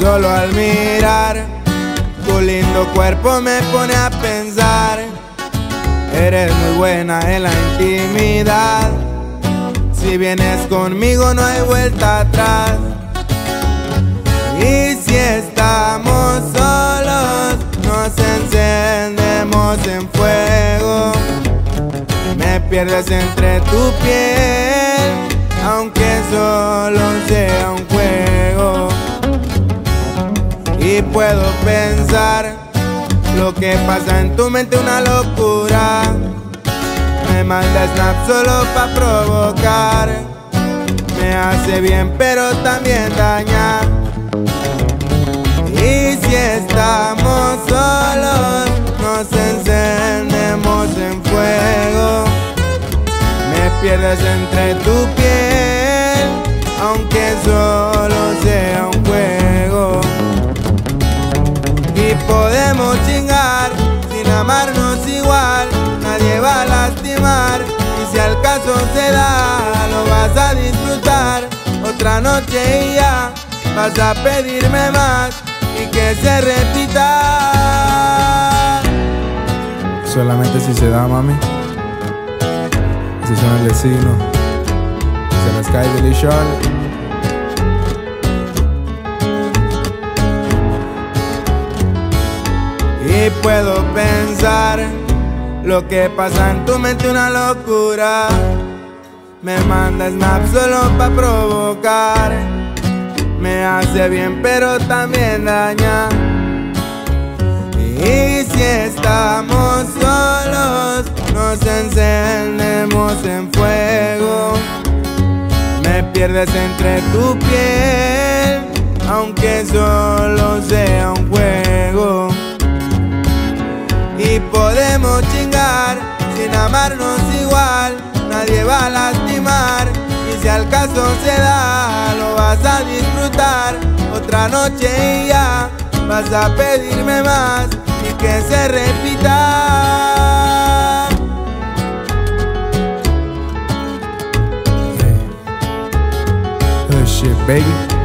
Solo al mirar tu lindo cuerpo me pone a pensar. Eres muy buena en la intimidad. Si vienes conmigo no hay vuelta atrás. Y si estamos solos, nos encendemos en fuego. Me pierdes entre tu piel, Y puedo pensar lo que pasa en tu mente, una locura. Me manda snap solo pa' provocar. Me hace bien, pero también daña. Y si estamos solos, nos encendemos en fuego. Me pierdes entre tu piel, aunque solo sea amarnos igual, nadie va a lastimar. Y si al caso se da, lo vas a disfrutar. Otra noche y ya vas a pedirme más y que se repita. Solamente si se da, mami. Si son el vecino. Se me cae Billy lo que pasa en tu mente, una locura. Me manda snap solo pa' provocar. Me hace bien, pero también daña. Y si estamos solos, nos encendemos en fuego. Me pierdes entre tu piel, aunque solo sea un juego. Podemos chingar sin amarnos igual, nadie va a lastimar. Y si al caso se da, lo vas a disfrutar. Otra noche y ya vas a pedirme más y que se repita. Oh shit, baby.